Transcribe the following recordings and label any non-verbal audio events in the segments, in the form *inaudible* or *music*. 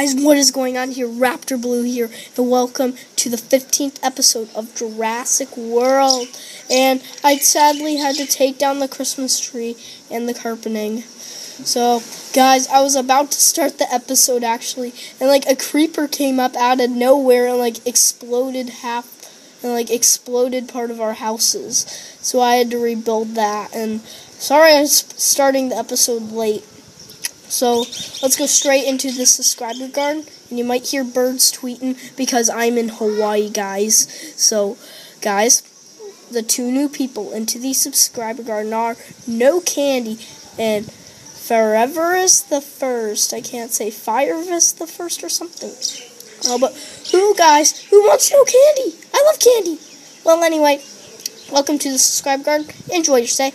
Guys, what is going on here? Raptor Blue here, and welcome to the 15th episode of Jurassic World. And I sadly had to take down the Christmas tree and the carpeting. So, guys, I was about to start the episode actually, and like a creeper came up out of nowhere and like exploded half, and like exploded part of our houses. So I had to rebuild that. And sorry, I'm starting the episode late. So let's go straight into the subscriber garden. And you might hear birds tweeting because I'm in Hawaii, guys. So, guys, the two new people into the subscriber garden are No Candy and Forever is the first. I can't say Fire is the first or something. Oh, but who, guys? Who wants no candy? I love candy. Well, anyway, welcome to the subscribe garden. Enjoy your stay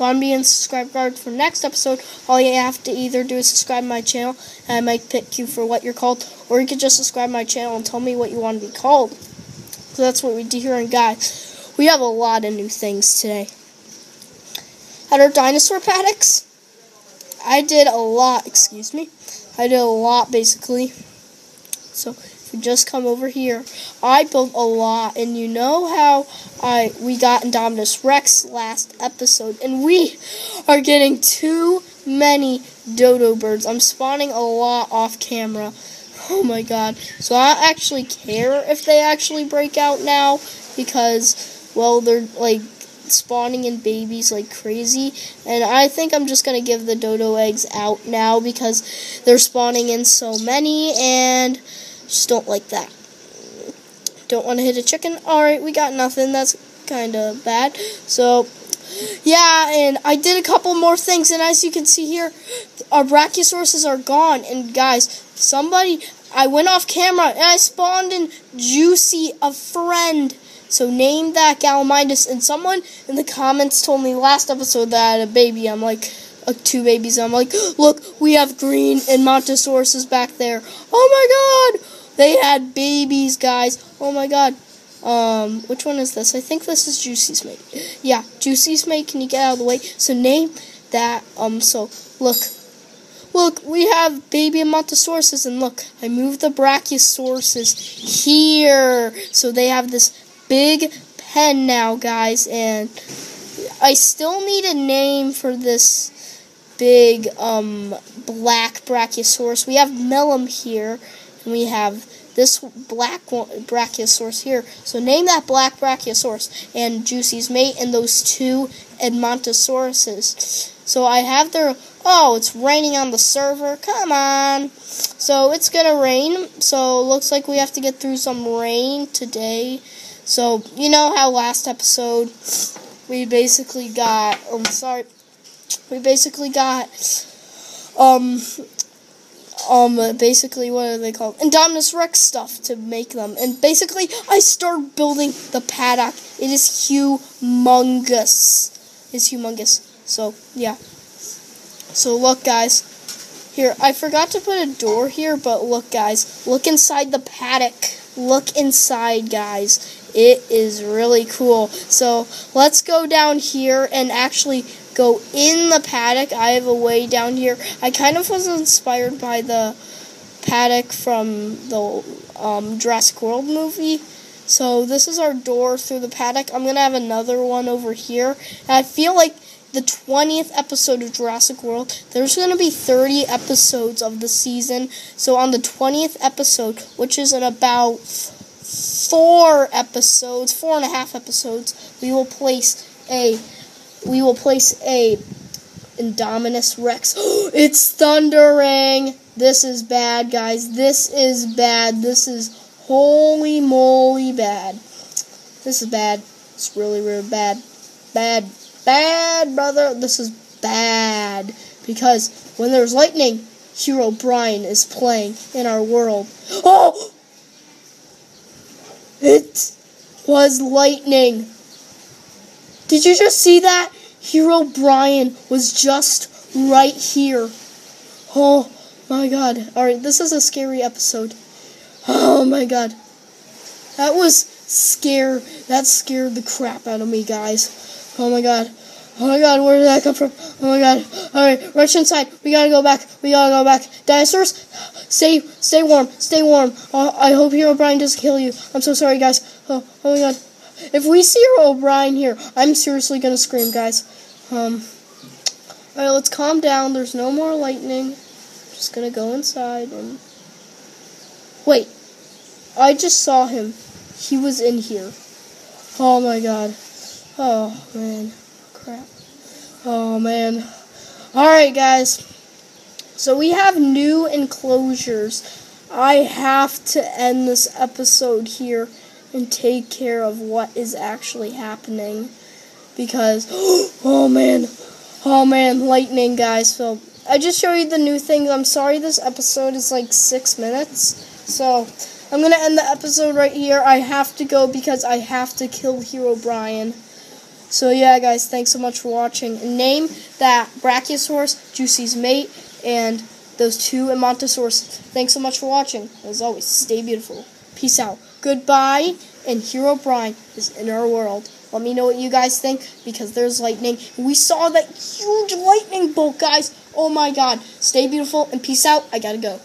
want to be in subscribe guard for next episode, all you have to either do is subscribe my channel, and I might pick you for what you're called, or you could just subscribe my channel and tell me what you want to be called. So that's what we do here, and guys, we have a lot of new things today. At our dinosaur paddocks, I did a lot, excuse me, I did a lot basically. So just come over here. I built a lot, and you know how I we got Indominus Rex last episode, and we are getting too many dodo birds. I'm spawning a lot off camera. Oh my god. So I don't actually care if they actually break out now because well they're like spawning in babies like crazy and I think I'm just gonna give the dodo eggs out now because they're spawning in so many and just don't like that. Don't want to hit a chicken. Alright, we got nothing. That's kind of bad. So, yeah, and I did a couple more things. And as you can see here, our brachiosaurus are gone. And guys, somebody, I went off camera and I spawned in Juicy, a friend. So name that Gallimimus. And someone in the comments told me last episode that I had a baby. I'm like, uh, two babies. I'm like, *gasps* look, we have green and Montosaurus back there. Oh my god! They had babies, guys. Oh my god. Um, which one is this? I think this is Juicy's mate. Yeah, Juicy's mate. Can you get out of the way? So name that. Um, so look, look, we have baby Edmontosaurus, and look, I moved the Brachiosaurus here, so they have this big pen now, guys, and I still need a name for this big um black Brachiosaurus. We have Melum here, and we have this black Brachiosaurus here. So name that black Brachiosaurus and Juicy's mate and those two Edmontosauruses. So I have their. Oh, it's raining on the server. Come on. So it's gonna rain. So looks like we have to get through some rain today. So you know how last episode we basically got. Oh, sorry. We basically got um um, basically, what are they called? Indominus Rex stuff to make them. And basically, I start building the paddock. It is humongous. It's humongous. So, yeah. So, look, guys. Here, I forgot to put a door here, but look, guys. Look inside the paddock. Look inside, guys. It is really cool. So, let's go down here and actually go in the paddock. I have a way down here. I kind of was inspired by the paddock from the um, Jurassic World movie. So this is our door through the paddock. I'm gonna have another one over here. And I feel like the 20th episode of Jurassic World, there's gonna be 30 episodes of the season. So on the 20th episode, which is in about four episodes, four and a half episodes, we will place a we will place a Indominus Rex. *gasps* it's thundering! This is bad, guys. This is bad. This is holy moly bad. This is bad. It's really, really bad. Bad. Bad, brother. This is bad. Because when there's lightning, Herobrine is playing in our world. *gasps* Oh! It was lightning. Did you just see that? Herobrine was just right here. Oh my god. Alright, this is a scary episode. Oh my god. That was scare that scared the crap out of me, guys. Oh my god. Oh my god, where did that come from? Oh my god. Alright, rush inside. We gotta go back. We gotta go back. Dinosaurs, stay stay warm. Stay warm. Oh, I hope Herobrine doesn't kill you. I'm so sorry, guys. Oh, oh my god. If we see Herobrine here, I'm seriously gonna scream, guys. Um. Alright, let's calm down. There's no more lightning. Just gonna go inside and. Wait. I just saw him. He was in here. Oh my god. Oh man. Crap. Oh man. Alright, guys. So we have new enclosures. I have to end this episode here and take care of what is actually happening. Because, *gasps* oh man. Oh man, lightning, guys. So I just showed you the new things. I'm sorry this episode is like six minutes. So I'm to end the episode right here. I have to go because I have to kill Herobrine So yeah, guys, thanks so much for watching. name that Brachiosaurus, Juicy's mate, and those two Edmontosaurus. Thanks so much for watching. As always, stay beautiful. Peace out. Goodbye, and Herobrine is in our world. Let me know what you guys think because there's lightning. We saw that huge lightning bolt, guys. Oh my god. Stay beautiful and peace out. I gotta go.